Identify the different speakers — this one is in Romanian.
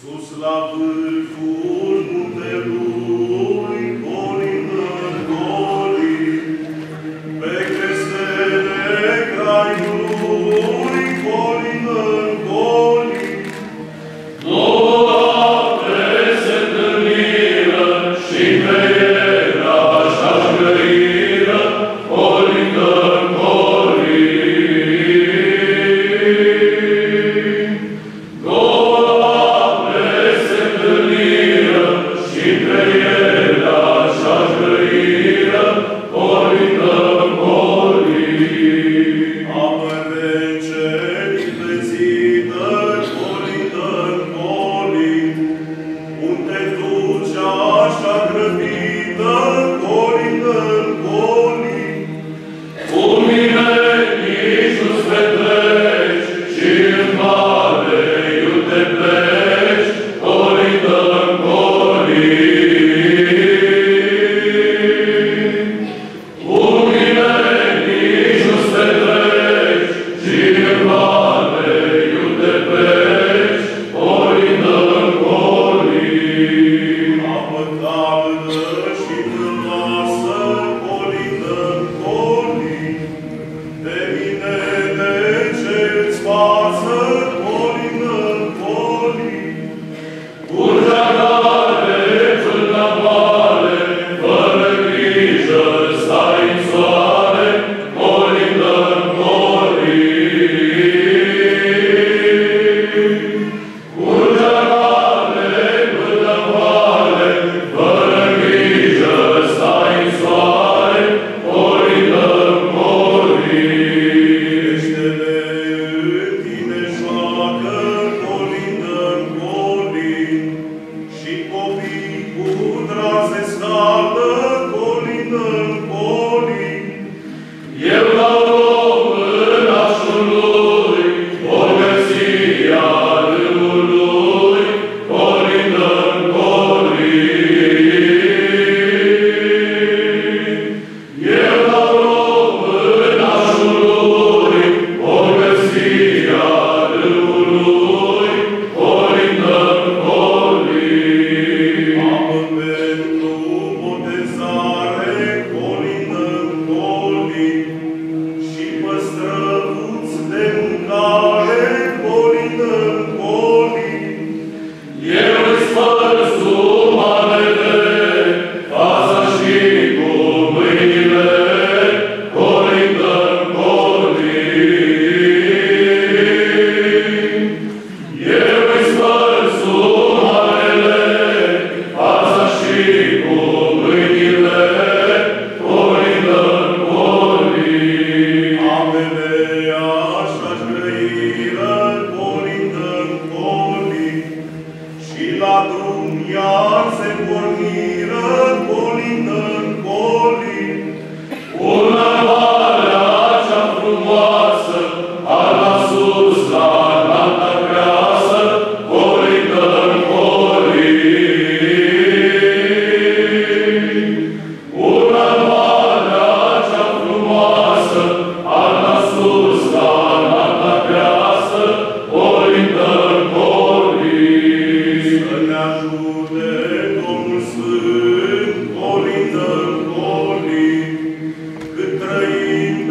Speaker 1: Sus la vârful muntelui,
Speaker 2: Amen.
Speaker 1: schwarze Năzdrăire colind în Și la drum iar se vor